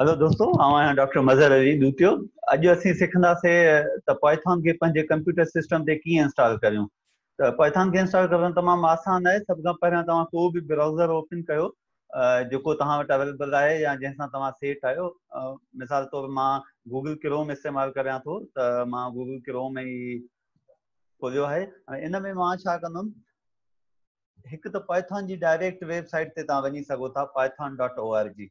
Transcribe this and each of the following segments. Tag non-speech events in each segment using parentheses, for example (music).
Hello दोस्तों आऊँ आहियाँ doctor Mazhar Ali दूतियो। अॼु असीं सिखंदासीं, त पाइथन खे पंहिंजे कंप्यूटर सिस्टम ते कीअं इंस्टॉल करियूं? त पाइथन खे इंस्टॉल करणु तमामु आसान आहे। सभ खां पहिरियों तव्हां को बि ब्राउज़र ओपन कयो। जेको तव्हां वटि अवेलेबल या जंहिंसां तव्हां सेट आहियो। मिसाल तौर माँ गूगल क्रोम इस्तेमालु करियाँ त माँ गूगल क्रोम ई खोलियो ऐं इन में माँ छा कंदुमि? हिकु त पाइथन जी डायरेक्ट वेबसाइट ते तव्हां वञी सघो था dot O R G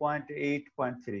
point eight point three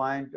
point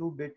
two bit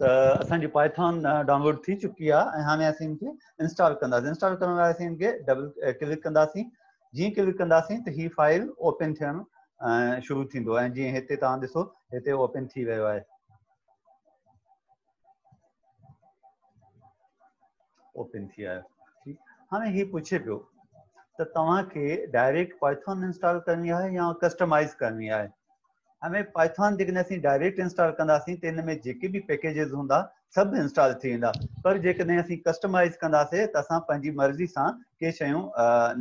त असांजी पाइथन डाउनलोड थी चुकी ऐं हाणे असीं हिनखे इंस्टॉल कंदासीं। इंस्टॉल असीं हिनखे डबल क्लिक कंदासीं। जीअं क्लिक कंदासीं त हीअ फ़ाइल ओपन थियणु शुरू थींदो ऐं जीअं हिते तव्हां ॾिसो, हिते ओपन थी वियो आहे। ओपन थी आयो ठीकु। हाणे हीअ पुछे पियो, त तव्हांखे डायरेक्ट पाइथन इंस्टॉल करणी आहे या कस्टमाइज़ करणी आहे? हमें पाइथन जेकॾहिं असीं डायरेक्ट इंस्टॉल कंदासीं त हिन में जेके बि पैकेजिस हूंदा सभु इंस्टॉल थी वेंदा पर जेकॾहिं असीं कस्टमाइज़ कंदासीं त असां मर्ज़ी सां के शयूं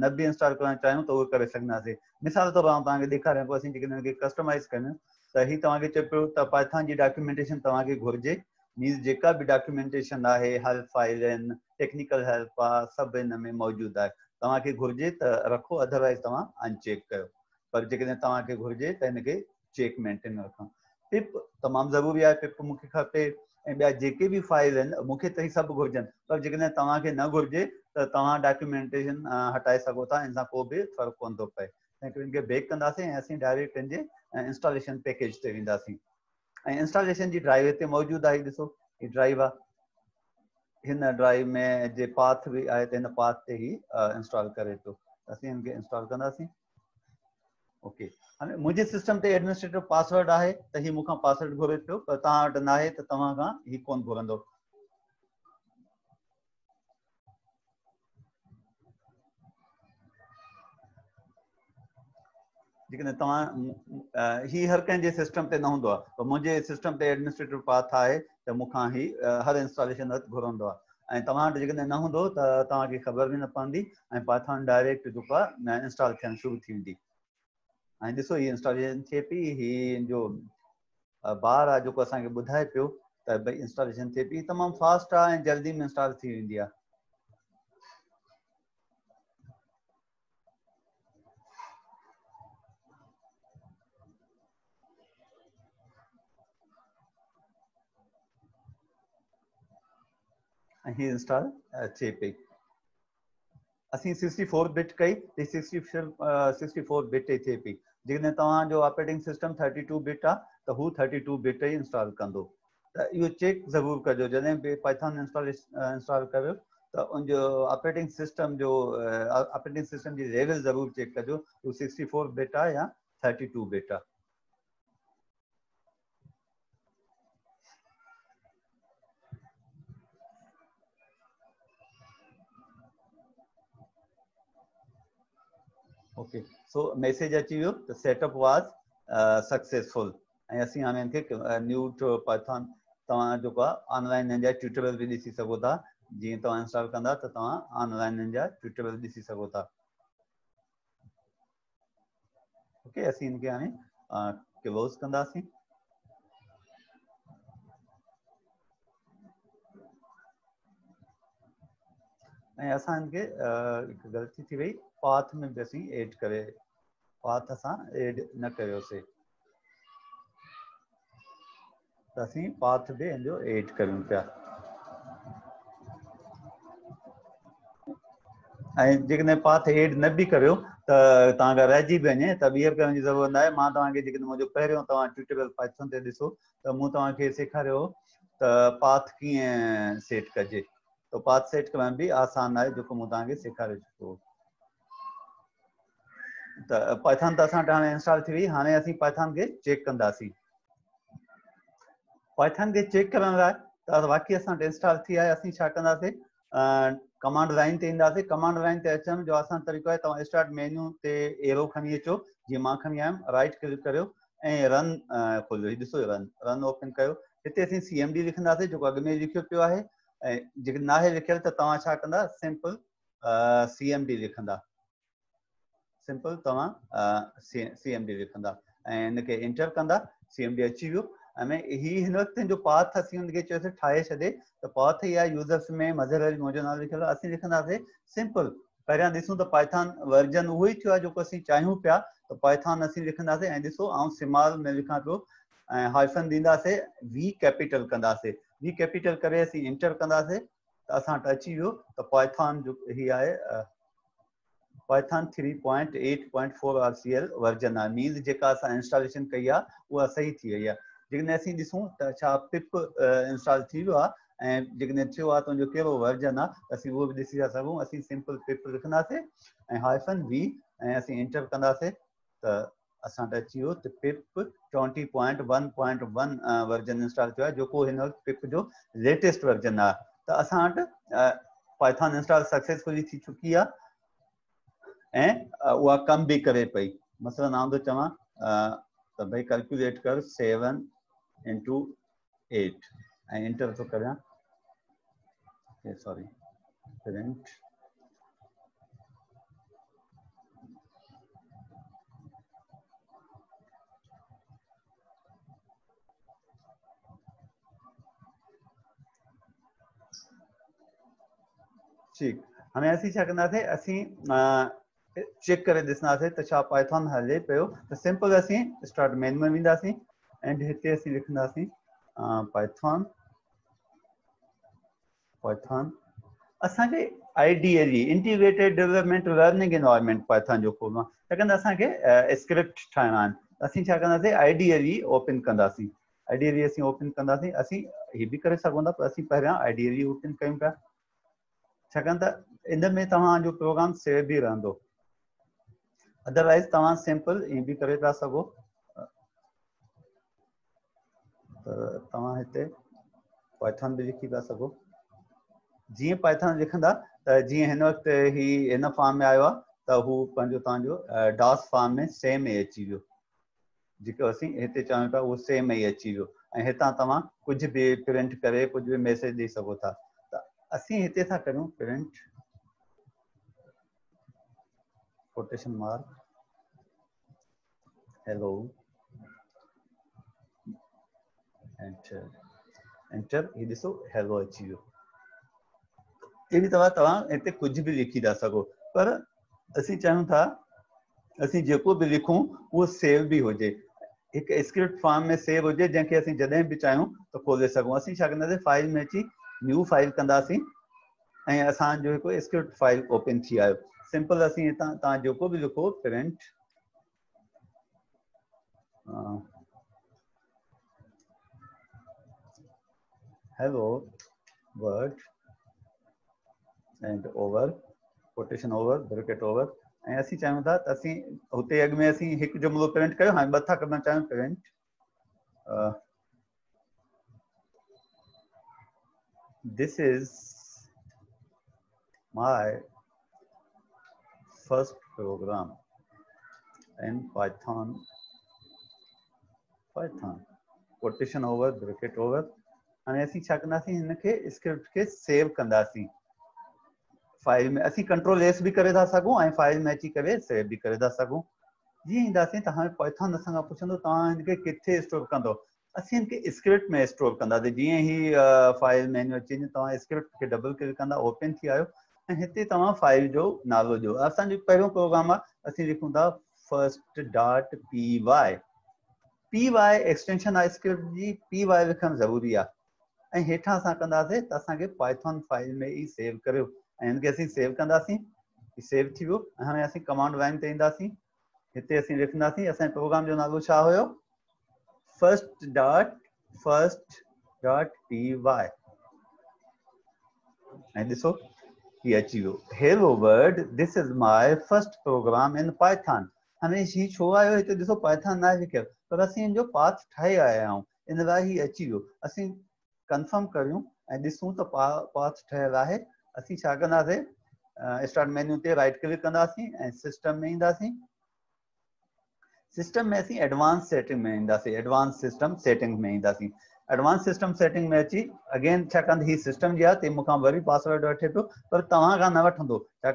न बि इंस्टॉल करणु चाहियूं त उहे करे सघंदासीं मिसाल तौर आउं तव्हांखे ॾेखारियाँ जेकॾहिं कस्टमाइज़ कयूं त हीअ तव्हांखे चए पियो त पाइथन जी डॉक्यूमेंटेशन तव्हांखे घुरिजे। मीन्स जेका बि डॉक्यूमेंटेशन आहे हेल्प फ़ाइल टेक्निकल हेल्प आहे सभु हिन में मौजूदु आहे। तव्हांखे घुरिजे त रखो अदरवाइज़ तव्हां अनचेक कयो। पर जेकॾहिं तव्हांखे घुरिजे त हिनखे चेक मेंटेन रखां। पिप, तमामु ज़रूरी आहे पिप मूंखे खपे ऐं ॿिया जेके बि फ़ाइल आहिनि मूंखे त ई सभु पर जेकॾहिं तव्हांखे न घुरिजे, त तव्हां डॉक्यूमेंटेशन हटाए सघो था, हिन सां को बि फ़र्क़ु कोन थो पए। बेक असीं डायरेक्ट हिनजे इंस्टॉलेशन पैकेज ते वेंदासीं। ऐं इंस्टॉलेशन जी ड्राइव हिते मौजूदु आहे, ॾिसो हीअ ड्राइव आहे। हिन ड्राइव में जे पाथ बि आहे, त हिन पाथ ते ई इंस्टॉल करे पियो असीं हिनखे इंस्टॉल कंदासीं। ओके। हाणे मुंहिंजे सिस्टम ते एडमिनिस्ट्रेटिव पासवर्ड आहे, त हीउ मूंखां पासवर्ड घुरे पियो, पर तव्हां वटि न आहे त तव्हां ही हर कंहिंजे सिस्टम ते न हूंदो आहे मुंहिंजे सिस्टम ते एडमिनिस्ट्रेटिव पाथ आहे, त मूंखां ही हर इंस्टॉलेशन वक़्तु घुरंदो आहे। ऐं तव्हां न हूंदो, त ख़बर बि न पवंदी, ऐं पाथान डायरेक्ट जेको इंस्टॉल थियणु शुरू थी ऐं ॾिसो हीअ इंस्टॉलेशन थिए पई, हीअ जो ॿार आहे, जेको असांखे ॿुधाए पियो, त भई इंस्टॉलेशन थिए पई, तमामु फास्ट आहे ऐं जल्दी में इंस्टॉल थी वेंदी आहे। इंस्टॉल थिए पई। असीं सिक्सटी फोर बिट कई, त सिक्सटी सिक्सटी फोर बिट ई थिए पई। जेकॾहिं तव्हांजो operating system thirty two bit आहे त हू थर्टी टू बिट ई इंस्टॉल कंदो। त इहो चेक ज़रूरु कजो। जॾहिं बि पाइथन इंस्टॉल इंस्टॉल करियो त उनजो ऑपरेटिंग सिस्टम जो ऑपरेटिंग सिस्टम जी लेवल ज़रूरु चेक कजो। हू सिक्सटी फोर बिट आहे या थर्टी टू बिट आहे ओके सो मैसेज अची वियो त सेटअप वाज़ सक्सेसफुल ऐं असीं हाणे हिनखे न्यू पाइथन तव्हां जेको आहे ऑनलाइन हिन जा ट्यूटोरियल बि ॾिसी सघो था। जीअं तव्हां इंस्टॉल कंदा त तव्हां ऑनलाइन हिन जा ट्यूटोरियल ॾिसी सघो था। ओके असीं हिनखे हाणे क्लोज़ कंदासीं ऐं असां हिनखे हिकु ग़लती थी वई पाथ में असीं एड करे। पाथ असां एड न कयोसीं पाथ बि हिनजो एड जेकॾहिं पाथ एड न बि करियो, त जी ज़रूरत न आहे। माँ तव्हांखे ट्यूटोरियल पाइथन ते ॾिसो, त मूं पाथ कीअं सेट कजे। तो पाथ सेट करण भी आसान है जो मूं सेखारे चुको पाइथन त असां वटि इंस्टॉल थी वई हाणे असीं पाइथन खे चेक कंदासीं पाइथन खे चेक त वाक़ई असां इंस्टॉल थी आहे असीं कंदासीं कमांड लाइन ते ईंदासीं कमांड लाइन ते अचण जो आसान तरीक़ो आहे तव्हां स्टार्ट मेन्यू ते एरो खणी अचो जीअं माँ खणी आयुमि राइट क्लिक करियो, ऐं रन खोलियो। ॾिसो रन रन ओपन कयो। हिते असीं सी एम डी लिखंदासीं, जेको अॻु में लिखियो पियो आहे, ऐं जेके नाहे लिखियल, त सिंपल सी एम डी लिखंदा। सिंपल तव्हां सी एम डी लिखंदा ऐं इंटर कंदा सी एम डी अची वियो ऐं ही हिन जो पाथ असीं हुनखे चयोसीं ठाहे त पाथ आहे यूज़र्स में मज़र अली मुंहिंजो नालो लिखियलु आहे सिंपल पहिरियाँ ॾिसूं त पाइथान वर्जन उहो ई थियो चाहियूं पिया त पाइथान सिमाल में लिखां ऐं हाइफन ॾींदासीं वी कैपिटल कंदासीं वी कैपिटल करे असीं इंटर कंदासीं त अची वियो त पाइथॉन जो ही आहे Python three point eight point four R C L version आहे मीन्स जेका असां इंस्टॉलेशन कई आहे सही थी वई आहे जेकॾहिं असीं त छा पिप इंस्टॉल थी वियो आहे ऐं जेकॾहिं थियो आहे तुंहिंजो कहिड़ो वर्जन त असीं उहो बि ॾिसी था सघूं असीं सिंपल पिप लिखंदासीं ऐं हाइफन वी ऐं असीं इंटर कंदासीं त असां वटि अची त pip twenty point one point one version install थियो आहे जेको हिन पिप जो लेटेस्ट वर्जन आहे त असां पाइथॉन इंस्टॉल सक्सेसफुली थी चुकी आहे उहा कम बि करे पई। मसइलन आउं थो चवां त कैलकुलेट कर सेवन इंटू एट ऐं इंटर थो करियाँ सॉरी प्रिंट ठीकु। हाणे असीं छा कंदासीं असीं चेक करे पाइथॉन हले पियो त सिंपल असीं मेन में एंड हिते असीं पाइथॉन पाइथॉन असांखे ई integrated development learning environment Python जो खोलणो आहे स्क्रिप्ट ठाहिणा आहिनि। असीं ओपन कंदासीं आइडियली ओपन कंदासीं असीं हीअ बि करे सघूं आइडियली ओपन कयूं पिया। इन में तव्हांजो प्रोग्राम सेव बि रहंदो। अदरवाइज़ तव्हां सिंपल ईअं बि करे था सघो त पाइथन बि लिखी था सघो जीअं पाइथन लिखंदा, त जीअं हिन वक़्तु ही हिन फॉर्म में आयो आहे त हू डॉस फॉर्म में सेम ई अची वियो। जेको असीं हिते चऊं पिया उहो सेम ई अची वियो। ऐं हितां तव्हां कुझु प्रिंट करे, कुझु बि मैसेज ॾेई सघो था। त था करियूं print quotation mark hello. Enter. Enter. ही ॾिसो hello अची वियो अहिड़ी तरह तव्हां हिते कुझु बि लिखी था सघो पर असीं चाहियूं था, असीं जेको बि लिखूं उहो सेव बि हुजे हिकु स्क्रिप्ट फॉर्म में सेव हुजे जंहिंखे असीं जॾहिं बि चाहियूं त खोले सघूं असीं छा कंदासीं फ़ाइल में अची न्यू फ़ाइल कंदासीं ऐं हिकु स्क्रिप्ट फ़ाइल ओपन थी आयो। सिंपल असीं हितां लिखो print hello, word and over, quotation over, bracket over ऐं असीं था त अॻु में असीं हिकु जुमिलो प्रिंट कयो। हाणे ॿ था करणु print this is my first program in python python, quotation over, bracket over हाणे असीं छा कंदासीं हिनखे स्क्रिप्ट खे सेव कंदासीं। फ़ाइल में असीं कंट्रोल एस बि करे था सघूं ऐं फ़ाइल में अची करे सेव बि करे था सघूं जीअं ईंदासीं त हाणे पाइथन पुछंदो तव्हां हिनखे किथे स्टोर कंदो। असीं हिनखे स्क्रिप्ट में स्टोर कंदासीं जीअं ई फ़ाइल मेन्यू अची वञे तव्हां स्क्रिप्ट खे डबल क्लिक कंदा ओपन थी आयो। फ़ाइल जो नालो ॾियो। असांजो प्रोग्राम आहे first dot P Y P Y extension आहे स्क्रिप्ट जी पी वाए लिखणु ज़रूरी आहे। ऐं हेठां असां कंदासीं पाइथन फ़ाइल में ई सेव करियो। सेव कंदासीं सेव थी वियो। ऐं हाणे कमांड लाइन ते ईंदासीं। हिते असीं लिखंदासीं प्रोग्राम जो नालो छा हुयो? Dot first dot P Y अची वियो hello word this is my first program in Python हाणे ही आयो हिते ॾिसो पाइथन न आहे पर असीं हिन जो पाथ ठाहे आया आहियूं इन लाइ हीअ अची वियो असीं कंफर्म करियूं ऐं ॾिसूं त पा पाथ ठहियल आहे असीं छा कंदासीं स्टार्ट मेन्यू ते राइट क्लिक कंदासीं ऐं सिस्टम में ईंदासीं सिस्टम में असीं एडवांस सेटिंग में ईंदासीं एडवांस सिस्टम सेटिंग में ईंदासीं एडवांस सिस्टम सेटिंग में अची। अगेन, छाकाणि हीअ सिस्टम जी ते मूंखां वरी पासवर्ड वठे पियो, पर तव्हां खां न वठंदो। त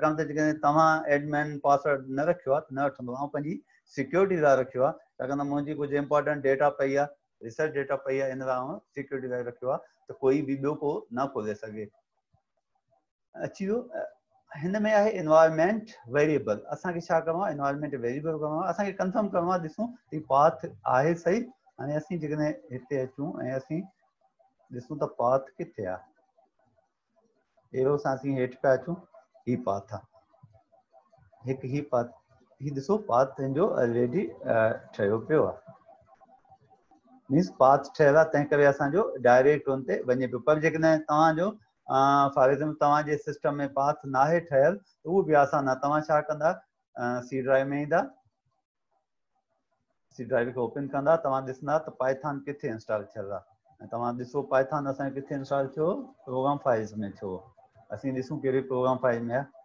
पासवर्ड न त न सिक्योरिटी लाइ रखियो आहे छाकाणि त मुंहिंजी इंपॉर्टेंट डेटा पई आहे रिसर्च डेटा पई आहे इन सिक्योरिटी रखियो आहे त कोई बि ॿियो को न खोले सघे। अची वियो। हिन में आहे इन्वायरमेंट वेरिएबल असांखे छा करिणो इन्वायरमेंट वेरिएबल करिणो आहे असांखे कंफर्म करिणो पाथ आहे सही। हाणे असीं जेकॾहिं हिते अचूं ऐं असीं ॾिसूं त पाथ किथे आहे एरो सां असीं हेठि पिया अचूं ही पाथ आहे हिकु पाथ ही ॾिसो ऑलरेडी ठहियो पियो मीन्स पाथ ठहियल आहे तंहिं डायरेक्ट हुन ते वञे पर जेकॾहिं फॉर एग्ज़ाम्पल तव्हांजे सिस्टम में पाथ न ठहियल त उहो बि आसान आहे तव्हां सी ड्राइव में ईंदा सी ड्राइव खे ओपन कंदा, तव्हां ॾिसंदा त पाइथान किथे इंस्टॉल थियल आहे? ऐं तव्हां ॾिसो पाइथान असांखे किथे इंस्टॉल थियो? प्रोग्राम फाइल्स में थियो। असीं ॾिसूं कहिड़ी प्रोग्राम फ़ाइल में आहे।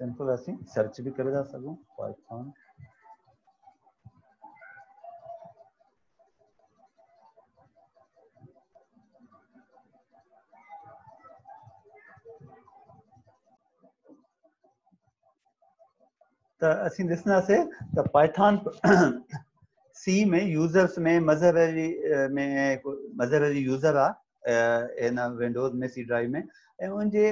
सिंपल असीं सर्च भी करे था सघूं पाइथन त असीं ॾिसंदासीं त पाइथन सी में यूज़र्स में मज़हर अली में मज़हर अली यूज़र आहे इन विंडोज़ में सी ड्राइव में ऐं उनजे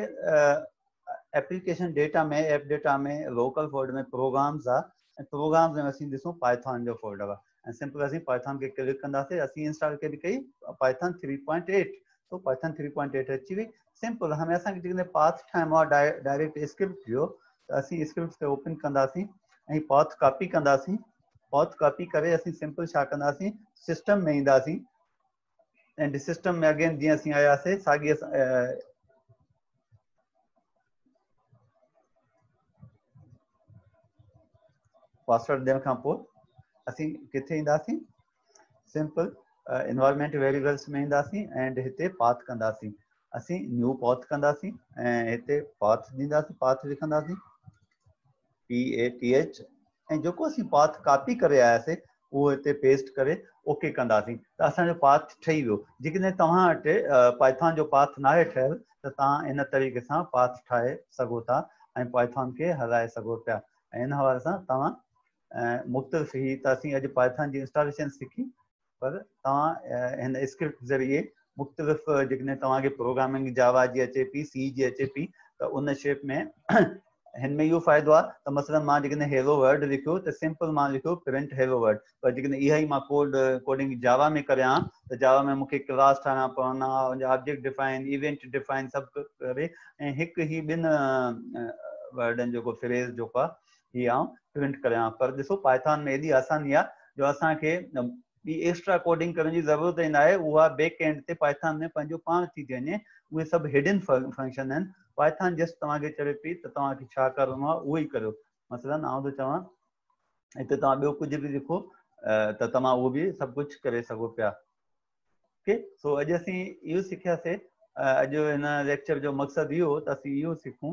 एप्लीकेशन डेटा में एप डेटा में लोकल वर्ड में प्रोग्राम्स आहे प्रोग्राम में असीं ॾिसूं पाइथॉन जो फोल्डर ऐं सिंपल असीं पाइथॉन खे क्लिक कंदासीं, असीं इंस्टॉल कहिड़ी कई पाइथॉन थ्री पॉइंट एट तो पाइथन थ्री पॉइंट एट अची वई सिंपल हाणे असांखे जेकॾहिं पाथ ठाहिणो आहे डायरेक्ट स्क्रिप्ट जो, त असीं स्क्रिप्ट खे ओपन कंदासीं ऐं पाथ कॉपी कंदासीं पाथ कॉपी करे, असीं सिंपल छा कंदासीं सिस्टम में ईंदासीं ऐं सिस्टम में अगेन जीअं असीं आयासीं साॻी पासवर्ड ॾियण खां असीं किथे ईंदासीं सिंपल इन्वायरमेंट वेरिएबल्स में एंड हिते पाथ कंदासीं। असीं न्यू पाथ कंदासीं ऐं हिते पाथ ॾींदासीं पाथ लिखंदासीं। पी ए टी एच ऐं जेको पाथ कॉपी करे आयासीं उहो हिते पेस्ट करे ओके कंदासीं। त असांजो पाथ ठही वियो। जेकॾहिं तव्हां वटि पाइथॉन जो पाथ न आहे ठहियलु, त इन तरीक़े सां पाथ ठाहे सघो था ऐं पाइथॉन खे हलाए सघो पिया। हिन हवाले सां तव्हां मुख़्तलिफ़ ई त असीं अॼु पाइथॉन जी इंस्टॉलेशन सिखी, पर तव्हां स्क्रिप्ट ज़रिए मुख़्तलिफ़ जेकॾहिं तव्हांखे प्रोग्रामिंग जावा जी अचे पई सी जी अचे पई, त उन शेप में (clears throat) हिन में इहो फ़ाइदो आहे, त मसइलन माँ जेकॾहिं हेलो वर्ड लिखियो, त सिंपल माँ लिखियो प्रिंट हेलो वर्ड पर जेकॾहिं इहा ई माँ कोड कोडिंग जावा में करियाँ, त जावा में मूंखे क्लास ठाहिणा पवंदा उनजा ऑब्जेक्ट डिफाइन इवेंट डिफाइन सभु करे हिकु ई ॿिनि वर्डनि जेको फ्रेज़ जेको आहे आउं प्रिंट करियाँ पर ॾिसो पाइथान में एॾी आसानी आहे, जो असांखे ॿी एक्स्ट्रा कोडिंग करण जी ज़रूरत ई न उहा बैक एंड ते पाइथान में पंहिंजो पाण थी थी वञे सभु हिडन फ़ंक्शन आहिनि। पाइथान जस्ट तव्हांखे चवे पई त तव्हांखे छा करिणो आहे, उहो ई करियो। मसइलन आउं थो चवां, हिते तव्हां ॿियो कुझु बि लिखो त तव्हां उहो बि सभु कुझु करे सघो पिया। ओके सो अॼु असीं इहो सिखियासीं अॼु हिन लेक्चर जो मक़सदु इहो त असीं इहो सिखूं।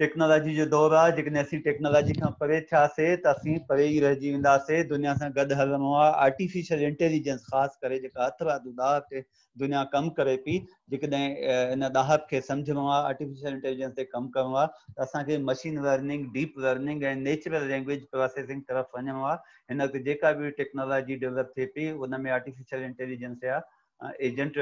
टेक्नोलॉजी जो दौर आहे, जेकॾहिं असीं टेक्नोलॉजी खां परे थियासीं, त असीं परे ई रहिजी वेंदासीं। दुनिया सां गॾु हलणो आहे। आर्टिफिशियल इंटेलिजेंस ख़ासि करे जेका हथ ॾाह ते दुनिया कमु करे पई, जेकॾहिं इन ॾाहक खे सम्झणो आहे आर्टिफिशियल इंटेलिजेंस ते कमु करिणो आहे, त असांखे मशीन लर्निंग डीप लर्निंग ऐं नेचुरल लैंग्वेज प्रोसेसिंग तरफ़ वञिणो आहे। हिन वक़्तु जेका बि टेक्नोलॉजी डेवलप थिए पई, उन में आर्टिफिशियल इंटेलिजेंस जा एजेंट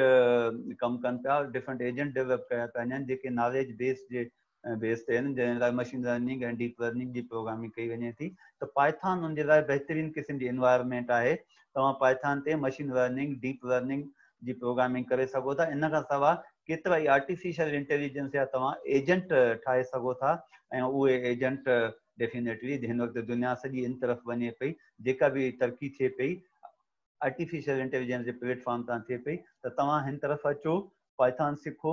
कमु कनि पिया। डिफरेंट एजेंट डेवलप कया पिया वञनि, जेके नॉलेज बेस जे बेस ते आहिनि जंहिं लाइ मशीन लर्निंग ऐं डीप लर्निंग जी प्रोग्रामिंग कई वञे थी। त पाइथान उनजे लाइ बहितरीनु क़िस्म जी इन्वायरमेंट आहे। तव्हां पाइथान ते मशीन लर्निंग डीप लर्निंग जी प्रोग्रामिंग करे सघो था। इन खां सवाइ केतिरा ई आर्टिफिशियल इंटेलिजेंस जा तव्हां एजेंट ठाहे सघो था। ऐं उहे एजेंट डेफिनेटली हिन वक़्तु दुनिया सॼी इन तरफ़ वञे पई। जेका बि तरक़ी थिए पई आर्टिफिशियल इंटेलिजेंस जे प्लेटफॉर्म तां थिए पई, त तव्हां हिन तरफ़ अचो पाइथान सिखो।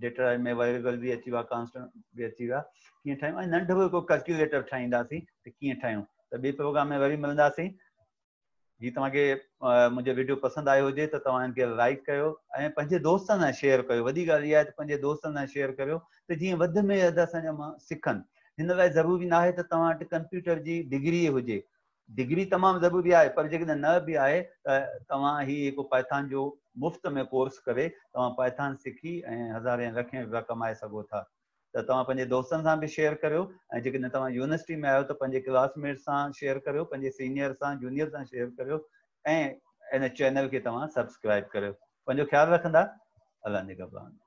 डेटा में वेरिएबल बि अची वियो कॉन्स्टेंट बि अची वियो कीअं ठाहियूं? ऐं नंढो हिकु कैलकुलेटर ठाहींदासीं, त कीअं ठाहियूं? त ॿिए प्रोग्राम में वरी मिलंदासीं। जीअं तव्हांखे मुंहिंजो वीडियो पसंदि आयो हुजे, त तव्हां हिनखे लाइक कयो ऐं पंहिंजे दोस्तनि सां शेयर कयो। वॾी ॻाल्हि इहा आहे त पंहिंजे दोस्तनि सां शेयर करियो। त जीअं वधि में वधि असांजा माँ सिखनि। हिन लाइ ज़रूरी न आहे त तव्हां वटि कंप्यूटर जी डिग्री हुजे। डिग्री तमामु ज़रूरी आहे, पर जेकॾहिं न बि आहे, त तव्हां हीउ हिकु पाइथान जो मुफ़्त में कोर्स करे, तव्हां पाइथान सिखी ऐं हज़ारे लखे रुपया कमाए सघो था। त तव्हां पंहिंजे दोस्तनि सां बि शेयर करियो, ऐं जेकॾहिं तव्हां यूनिवर्सिटी में आहियो, त पंहिंजे क्लासमेट सां शेयर करियो, पंहिंजे सीनियर सां जूनियर सां शेयर करियो, ऐं इन चैनल खे तव्हां सब्सक्राइब करियो। पंहिंजो ख़्यालु रखंदा? अलाह निगहबान